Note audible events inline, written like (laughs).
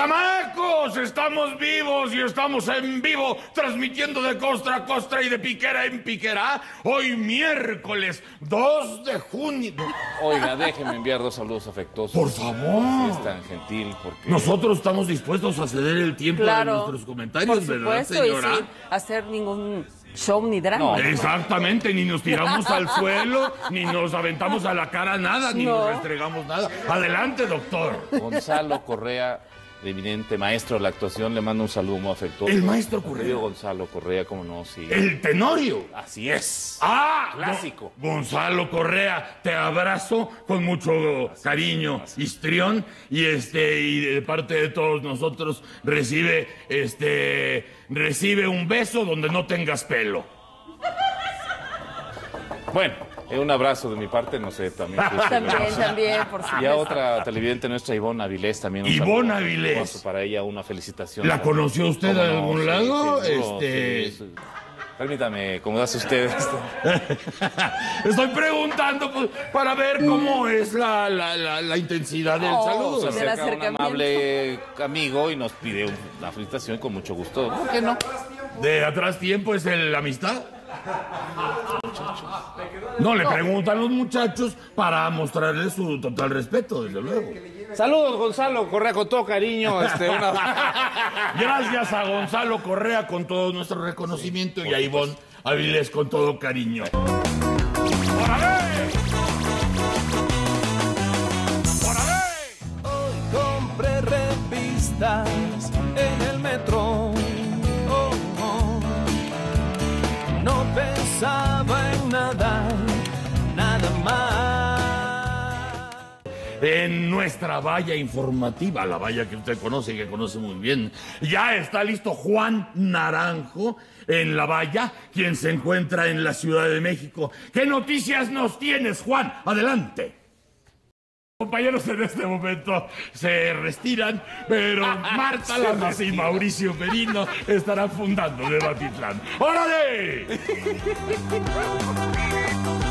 ¡Chamacos! Estamos vivos y estamos en vivo, transmitiendo de costa a costa y de piquera en piquera. Hoy miércoles 2 de junio. Oiga, déjeme enviar dos saludos afectuosos. Por favor. Si es tan gentil, porque... Nosotros estamos dispuestos a ceder el tiempo de nuestros comentarios, por ¿verdad, supuesto, señora? Y sin hacer ningún show ni drama. No, Exactamente, ni nos tiramos al (laughs) suelo, ni nos aventamos a la cara nada, ni No. nos restregamos nada. Adelante, doctor. Gonzalo Correa, eminente maestro de la actuación, le mando un saludo muy afectuoso. El maestro Correa. Gonzalo Correa, cómo no, sí. El tenorio. Así es. ¡Ah! Clásico. Gon- Gonzalo Correa, te abrazo con mucho cariño, histrión, y este, y de parte de todos nosotros recibe, este, recibe un beso donde no tengas pelo. Bueno, un abrazo de mi parte, no sé, también. También, también, por Y a supuesto. otra televidente nuestra, Ivonne Avilés, también. Ivonne Avilés. Para ella, una felicitación. ¿La conoció usted ¿Cómo de algún lado? Este- sí, sí. Permítame, acomodarse usted. (laughs) Estoy preguntando pues, para ver cómo es la, la- la- la intensidad del Oh, saludo. Se del acerca un amable amigo y nos pide un- una felicitación con mucho gusto. ¿Por qué no? ¿De atrás tiempo es el- la amistad? No, le preguntan los muchachos para mostrarles su total respeto, desde luego. Saludos, Gonzalo Correa, con todo cariño. Este, una... (laughs) Gracias a Gonzalo Correa con todo nuestro reconocimiento y a Ivonne Avilés con todo cariño. ¡Órale! ¡Órale! Hoy compré revistas nada, nada más. En nuestra valla informativa, la valla que usted conoce y que conoce muy bien, ya está listo Juan Naranjo en la valla, quien se encuentra en la Ciudad de México. ¿Qué noticias nos tienes, Juan? Adelante. Compañeros, en este momento se retiran, pero Marta Lamas y Mauricio Perino estarán fundando Debatitlán. ¡Órale! (laughs)